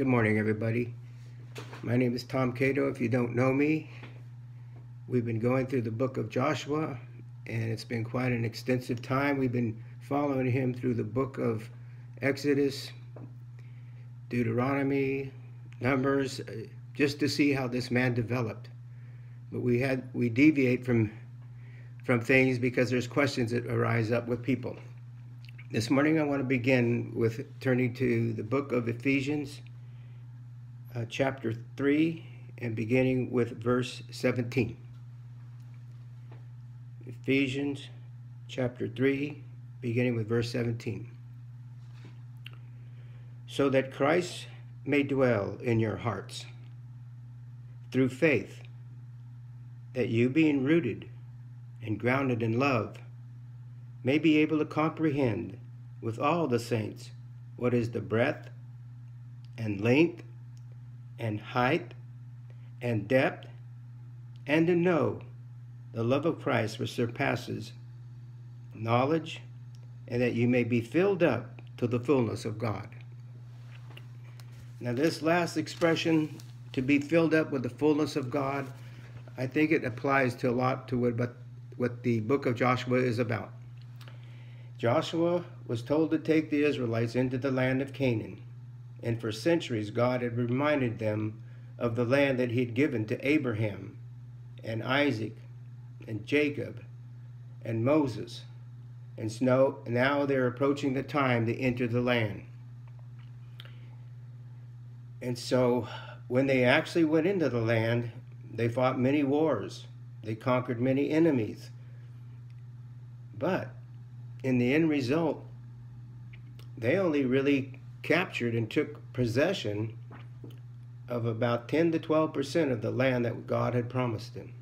Good morning, everybody. My name is Tom Cato. If you don't know me, we've been going through the book of Joshua, and it's been quite an extensive time. We've been following him through the book of Exodus, Deuteronomy, Numbers, uh, just to see how this man developed. But we had we deviate from from things because there's questions that arise up with people. This morning I want to begin with turning to the book of Ephesians, uh, chapter 3, and beginning with verse 17. Ephesians chapter 3, beginning with verse 17. So that Christ may dwell in your hearts through faith, that you, being rooted and grounded in love, may be able to comprehend with all the saints what is the breadth and length and height and depth, and to know the love of Christ which surpasses knowledge, and that you may be filled up to the fullness of God. Now, this last expression, to be filled up with the fullness of God, I think it applies to a lot to what, what the book of Joshua is about. Joshua was told to take the Israelites into the land of Canaan, and for centuries God had reminded them of the land that he had given to Abraham and Isaac and Jacob and Moses. And now they're approaching the time to enter the land. And so when they actually went into the land, they fought many wars. They conquered many enemies. But in the end result, they only really captured and took possession of about 10 to 12 percent of the land that God had promised them.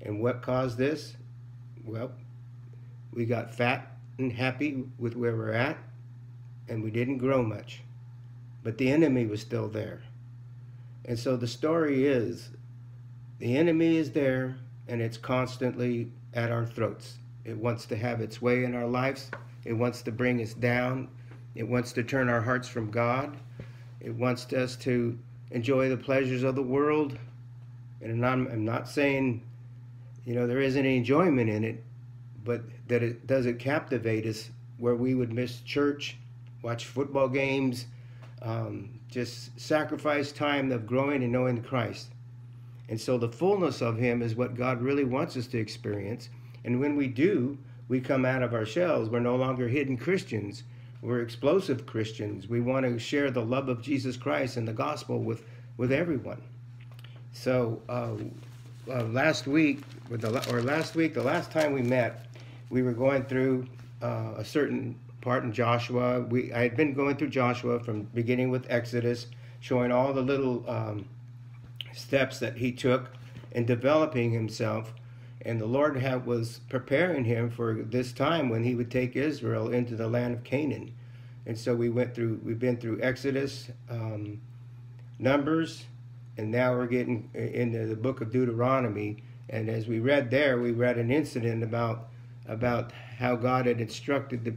And what caused this? Well, we got fat and happy with where we're at, and we didn't grow much. But the enemy was still there. And so the story is the enemy is there, and it's constantly at our throats. It wants to have its way in our lives. It wants to bring us down. It wants to turn our hearts from God. It wants us to enjoy the pleasures of the world. And I'm, I'm not saying, you know, there isn't any enjoyment in it, but that it doesn't captivate us where we would miss church, watch football games, um, just sacrifice time of growing and knowing Christ. And so the fullness of Him is what God really wants us to experience. And when we do, we come out of our shells. We're no longer hidden Christians. We're explosive Christians. We want to share the love of Jesus Christ and the gospel with, with everyone. So uh, uh, last week, the, or last week, the last time we met, we were going through uh, a certain part in Joshua. We I had been going through Joshua from beginning with Exodus, showing all the little um, steps that he took in developing himself and the Lord had, was preparing him for this time when he would take Israel into the land of Canaan. And so we went through, we've been through Exodus, um, Numbers, and now we're getting into the book of Deuteronomy. And as we read there, we read an incident about about how God had instructed the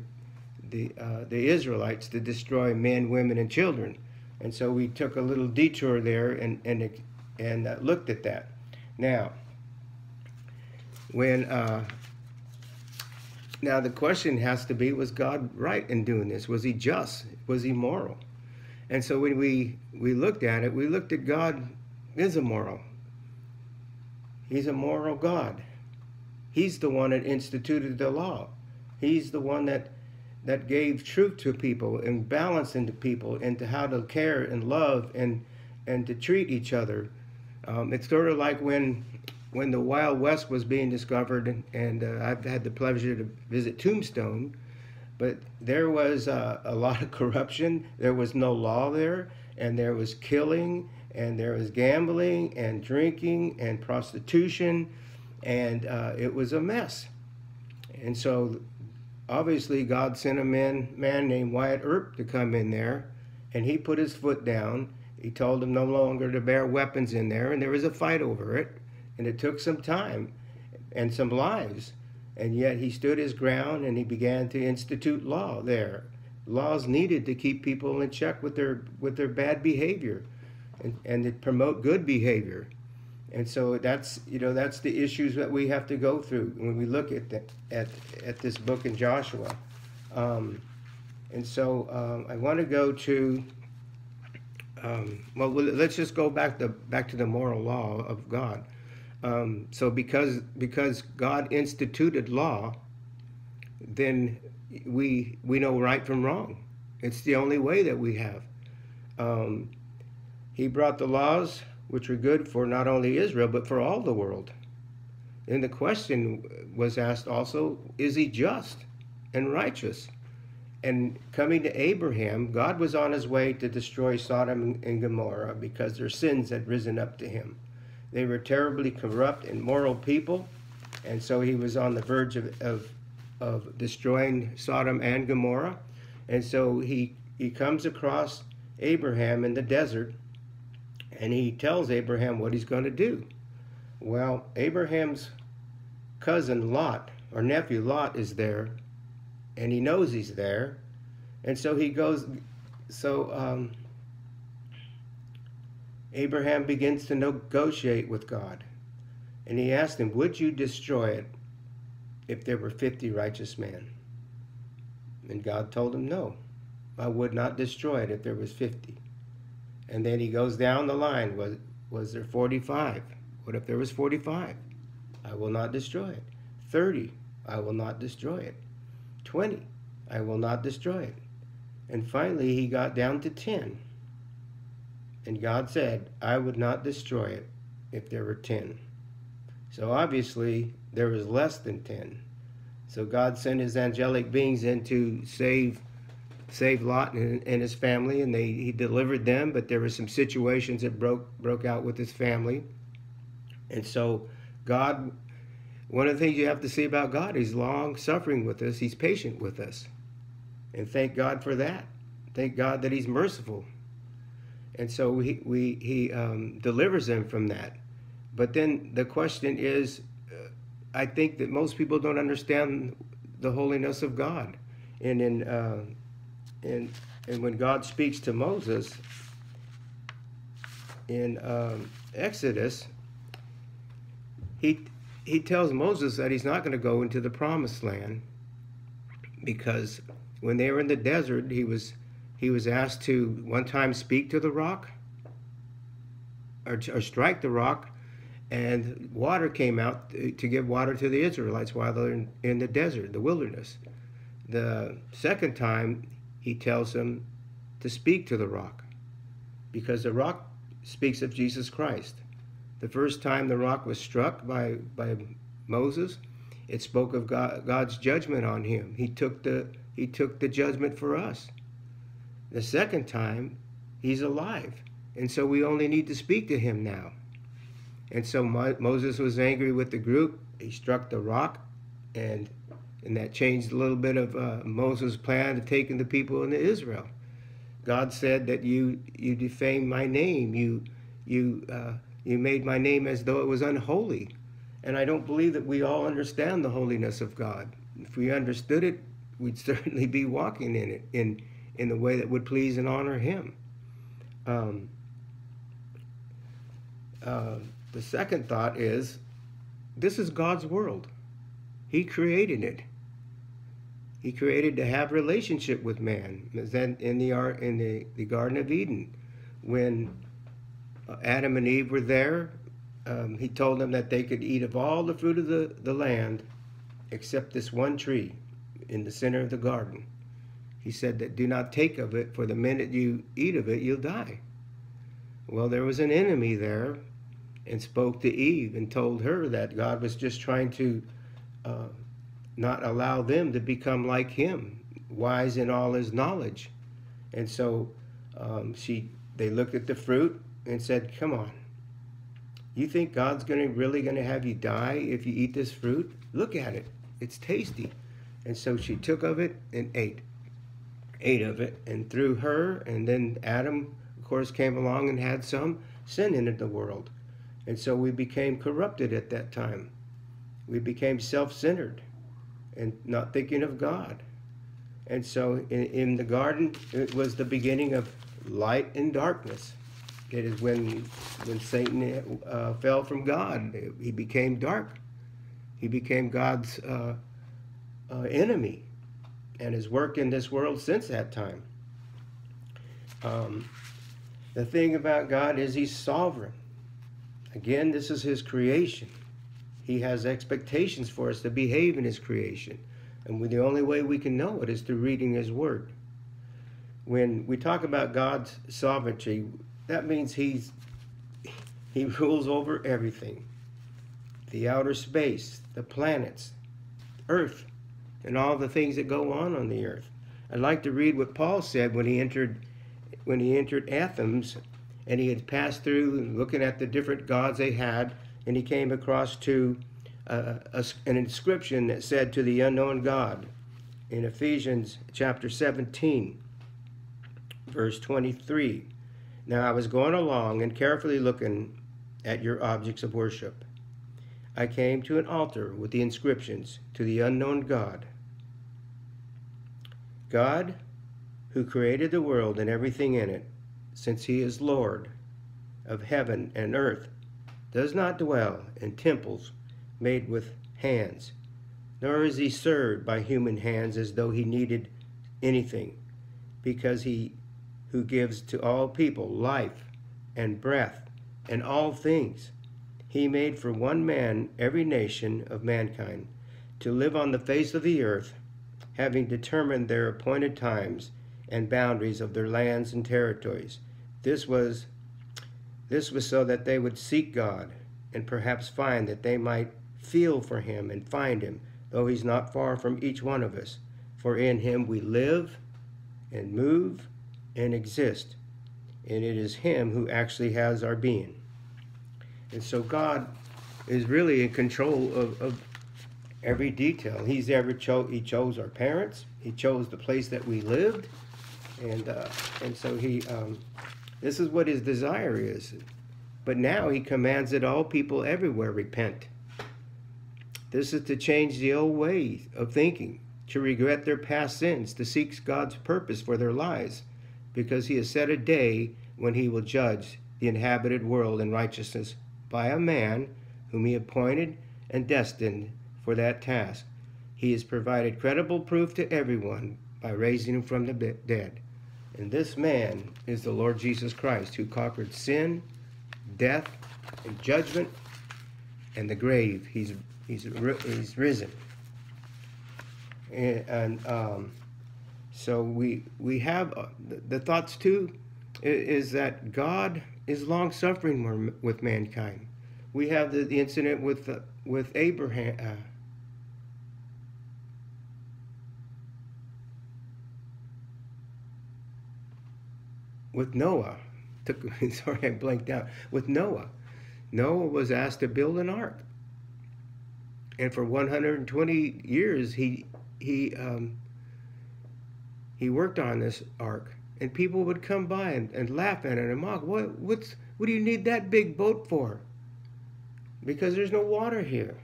the uh, the Israelites to destroy men, women, and children. And so we took a little detour there and and and uh, looked at that. Now when uh, now the question has to be was god right in doing this? Was he just? Was he moral? And so when we we looked at it we looked at god is a moral. He's a moral god. He's the one that instituted the law. He's the one that that gave truth to people and balance into people into how to care and love and and to treat each other. Um, it's sort of like when when the Wild West was being discovered, and uh, I've had the pleasure to visit Tombstone, but there was uh, a lot of corruption. There was no law there, and there was killing, and there was gambling, and drinking, and prostitution, and uh, it was a mess. And so, obviously, God sent a man, man named Wyatt Earp to come in there, and he put his foot down. He told them no longer to bear weapons in there, and there was a fight over it and it took some time and some lives. And yet he stood his ground and he began to institute law there. laws needed to keep people in check with their with their bad behavior and, and to promote good behavior. And so that's you know that's the issues that we have to go through when we look at the, at at this book in Joshua. Um, and so um, I want to go to um, well let's just go back to back to the moral law of God. Um, so because because God instituted law, then we we know right from wrong. It's the only way that we have. Um, he brought the laws which were good for not only Israel, but for all the world. And the question was asked also is he just and righteous? And coming to Abraham, God was on his way to destroy Sodom and Gomorrah because their sins had risen up to him. They were terribly corrupt and immoral people, and so he was on the verge of, of, of destroying Sodom and Gomorrah. And so he, he comes across Abraham in the desert and he tells Abraham what he's going to do. Well, Abraham's cousin Lot, or nephew Lot, is there, and he knows he's there, and so he goes. So um, Abraham begins to negotiate with God, and he asked him, "Would you destroy it if there were fifty righteous men?" And God told him, "No, I would not destroy it if there was fifty. And then he goes down the line. Was, was there 45? What if there was 45? I will not destroy it. 30, I will not destroy it. 20, I will not destroy it. And finally, he got down to 10. And God said, I would not destroy it if there were 10. So obviously, there was less than 10. So God sent his angelic beings in to save saved Lot and, and, his family, and they he delivered them. But there were some situations that broke broke out with his family, and so God. One of the things you have to see about God, He's long suffering with us. He's patient with us, and thank God for that. Thank God that He's merciful, and so we we He um, delivers them from that. But then the question is, uh, I think that most people don't understand the holiness of God, and in uh, and and when God speaks to Moses in um, Exodus, he he tells Moses that he's not going to go into the promised land because when they were in the desert, he was he was asked to one time speak to the rock or, or strike the rock, and water came out to, give water to the Israelites while they're in, in the desert, the wilderness. The second time, he tells them to speak to the rock because the rock speaks of Jesus Christ. The first time the rock was struck by, by Moses, it spoke of God, God's judgment on him. He took, the, he took the judgment for us. The second time, he's alive. And so we only need to speak to him now. And so Mo Moses was angry with the group. He struck the rock, and and that changed a little bit of uh, Moses' plan of taking the people into Israel. God said that you you defamed my name, you you uh, you made my name as though it was unholy, and I don't believe that we all understand the holiness of God. If we understood it, we'd certainly be walking in it in in the way that would please and honor Him. Um, uh, the second thought is, this is God's world. He created it. He created to have relationship with man. In the in the, the Garden of Eden, when uh, Adam and Eve were there, um, he told them that they could eat of all the fruit of the, the land except this one tree in the center of the garden. He said that do not take of it, for the minute you eat of it, you'll die. Well, there was an enemy there and spoke to Eve and told her that God was just trying to uh, not allow them to become like him, wise in all his knowledge. And so um, she, they looked at the fruit and said, "Come on, you think God's to really going to have you die if you eat this fruit? Look at it; it's tasty." And so she took of it and ate, ate of it, and through her, and then Adam, of course, came along and had some sin into the world, and so we became corrupted at that time. We became self-centered and not thinking of God. And so in, in the garden, it was the beginning of light and darkness. It is when when Satan uh, fell from God, he became dark. He became God's uh, uh, enemy, and has worked in this world since that time. Um, the thing about God is He's sovereign. Again, this is His creation. He has expectations for us to behave in His creation. And we, the only way we can know it is through reading His Word. When we talk about God's sovereignty, that means He's He rules over everything. The outer space, the planets, Earth, and all the things that go on on the earth. I'd like to read what Paul said when he entered when he entered Athens and he had passed through looking at the different gods they had and he came across to uh, a, an inscription that said to the unknown God in Ephesians chapter 17, verse 23. Now I was going along and carefully looking at your objects of worship. I came to an altar with the inscriptions to the unknown God. God, who created the world and everything in it, since he is Lord of heaven and earth, does not dwell in temples made with hands, nor is he served by human hands as though he needed anything, because he who gives to all people life and breath and all things, he made for one man every nation of mankind to live on the face of the earth, having determined their appointed times and boundaries of their lands and territories. This was this was so that they would seek God and perhaps find that they might feel for him and find him, though he's not far from each one of us. For in him we live and move and exist, and it is him who actually has our being. And so God is really in control of, of every detail. He's ever chose. He chose our parents. He chose the place that we lived, and uh, and so he. Um, this is what his desire is. But now he commands that all people everywhere repent. This is to change the old way of thinking, to regret their past sins, to seek God's purpose for their lives, because he has set a day when he will judge the inhabited world in righteousness by a man whom he appointed and destined for that task. He has provided credible proof to everyone by raising him from the dead. And this man is the Lord Jesus Christ, who conquered sin, death, and judgment, and the grave. He's He's, he's risen. And, and um, so we, we have uh, the, the, thoughts too is, that God is long suffering with mankind. We have the, the incident with, uh, with Abraham. Uh, with Noah. Took, sorry, I blanked out. With Noah. Noah was asked to build an ark and for 120 years he he um, he worked on this ark, and people would come by and, and laugh at it and mock. What what's what do you need that big boat for? Because there's no water here.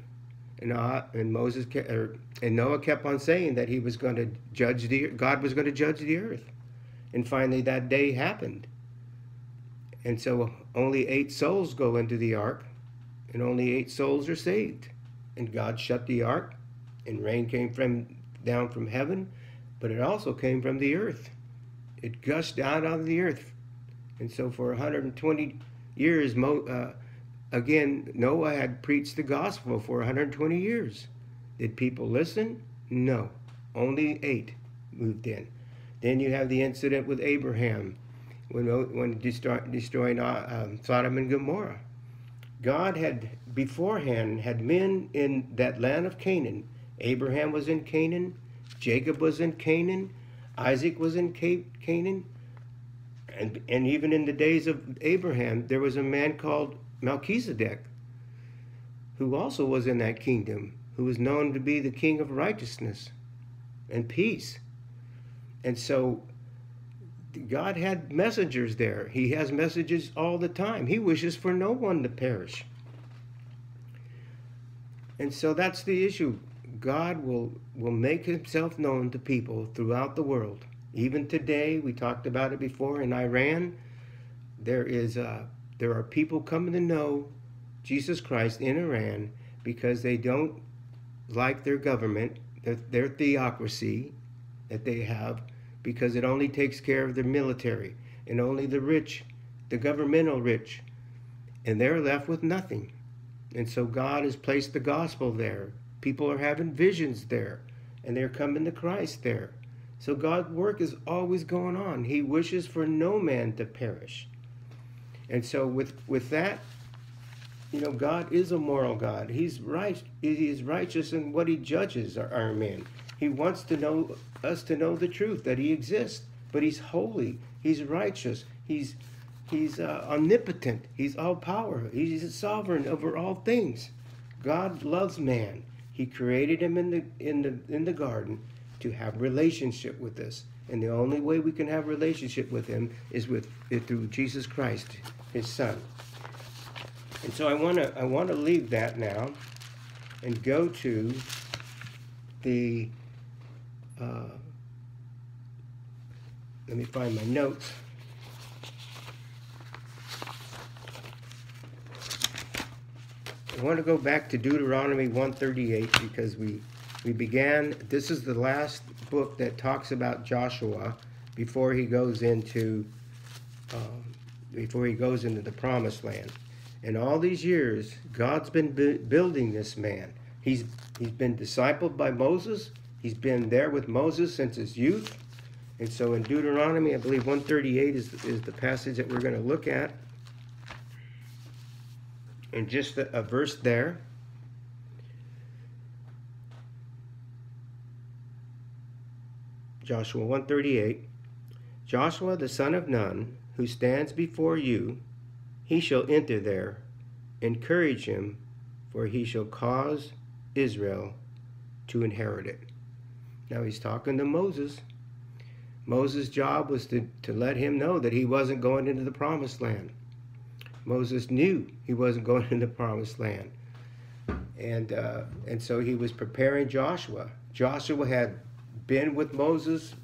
And, uh, and Moses or, and Noah kept on saying that he was going to judge the God was going to judge the earth, and finally that day happened. And so only eight souls go into the ark, and only eight souls are saved and God shut the ark, and rain came from down from heaven, but it also came from the earth. It gushed out of the earth, and so for 120 years, uh, again, Noah had preached the gospel for 120 years. Did people listen? No. Only eight moved in. Then you have the incident with Abraham when, when destroy, destroying uh, um, Sodom and Gomorrah. God had beforehand had men in that land of Canaan. Abraham was in Canaan, Jacob was in Canaan, Isaac was in Canaan, and, and even in the days of Abraham, there was a man called Melchizedek who also was in that kingdom, who was known to be the king of righteousness and peace. And so God had messengers there. He has messages all the time. He wishes for no one to perish. And so that's the issue. God will will make himself known to people throughout the world. Even today, we talked about it before in Iran, there is uh, there are people coming to know Jesus Christ in Iran because they don't like their government, their, their theocracy that they have, because it only takes care of the military and only the rich, the governmental rich, and they're left with nothing. And so God has placed the gospel there. People are having visions there, and they're coming to Christ there. So God's work is always going on. He wishes for no man to perish. And so with with that, you know, God is a moral God. He's right. He is righteous in what he judges our, our men. He wants to know us to know the truth that he exists, but he's holy. He's righteous. He's he's uh, omnipotent. He's all power. He's sovereign over all things. God loves man. He created him in the in the in the garden to have relationship with us. And the only way we can have relationship with him is with through Jesus Christ, his son. And so I want to I want to leave that now and go to the uh, let me find my notes. I want to go back to Deuteronomy 138 because we we began this is the last book that talks about Joshua before he goes into um, before he goes into the promised land. And all these years, God's been bu building this man. He's he's been discipled by Moses. He's been there with Moses since his youth. And so in Deuteronomy, I believe 138 is, is the passage that we're going to look at. And just a, a verse there. Joshua 138. Joshua the son of Nun, who stands before you, he shall enter there. Encourage him, for he shall cause Israel to inherit it. Now he's talking to Moses. Moses' job was to, to let him know that he wasn't going into the promised land. Moses knew he wasn't going into the promised land. And, uh, and so he was preparing Joshua. Joshua had been with Moses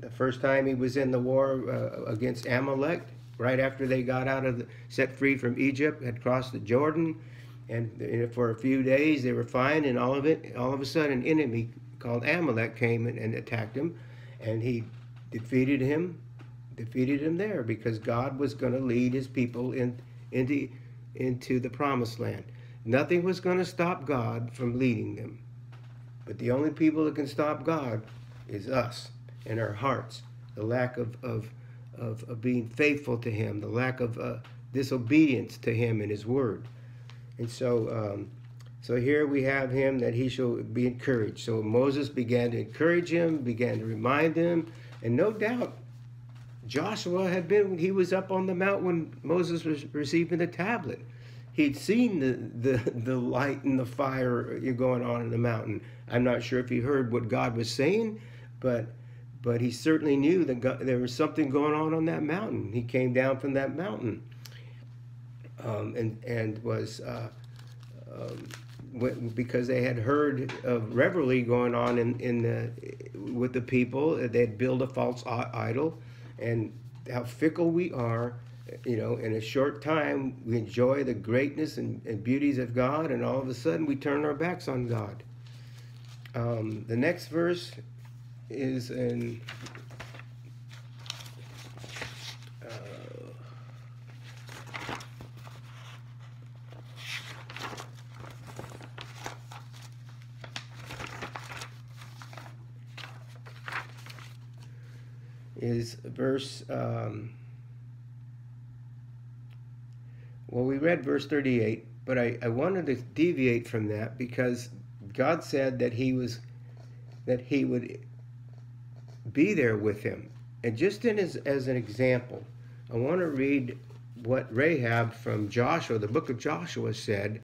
the first time he was in the war uh, against Amalek, right after they got out of the, set free from Egypt, had crossed the Jordan, and for a few days they were fine, and all of it, all of a sudden, an enemy called Amalek came and, attacked him, and he defeated him, defeated him there because God was going to lead His people in, into into the promised land. Nothing was going to stop God from leading them. But the only people that can stop God is us and our hearts. The lack of, of, of, of being faithful to Him, the lack of uh, disobedience to Him and His Word. And so, um, so here we have him that he shall be encouraged. So Moses began to encourage him, began to remind him, and no doubt Joshua had been, he was up on the mount when Moses was receiving the tablet. He'd seen the, the, the light and the fire going on in the mountain. I'm not sure if he heard what God was saying, but but he certainly knew that God, there was something going on on that mountain. He came down from that mountain um, and and was uh, um, because they had heard of revelry going on in in the with the people. They'd build a false idol, and how fickle we are. You know, in a short time, we enjoy the greatness and, and beauties of God, and all of a sudden, we turn our backs on God. Um, the next verse is in is verse, um, well, we read verse 38, but I, I wanted to deviate from that because God said that he was, that he would be there with him. And just in as, as an example, I want to read what Rahab from Joshua, the book of Joshua said